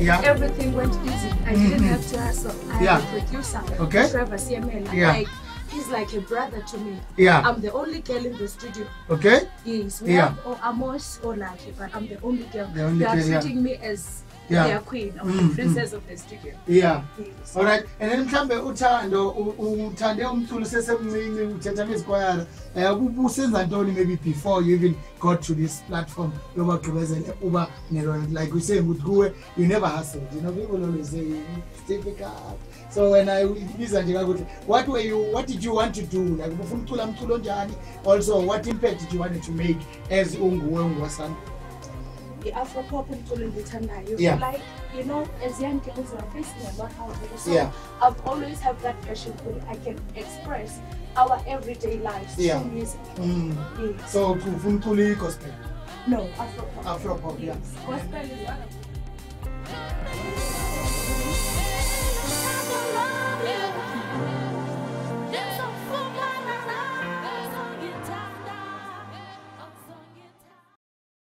Yeah. everything went easy. I didn't mm-hmm. have to hustle. I Yeah. a producer, Okay. Trevor Seemela. Yeah. Like, he's like a brother to me. Yeah. I'm the only girl in the studio. Okay? Yes, we Yeah. have oh, Amos Olaki, but I'm the only girl. The only they are girl, yeah. treating me as Yeah. their queen or Mm, princess of the studio. Yeah. Yes. Alright. And then mhlambe uthando uthande umculo sesemncinci uthetha ngezikwayara um usenza ntoni maybe before you even got to this platform yobagqibezela uba ne- like we saying ukuthi kuwe you never hustled you know people always say it's difficult so wena ibiza nje kakuthi what were you what did you want to do like ufuna ucula mculo njani also what impact did you want to make as unguwe ungwasana i-afro pop umculo endithandayo Yeah. like you know as young girls we're facing a lot out there so Yeah. i've always have that passion that i can express our everyday lives Yeah. through music mm. yes. so ufuna ucula i-gospel no afro pop Afro pop, yeah. gospel is one of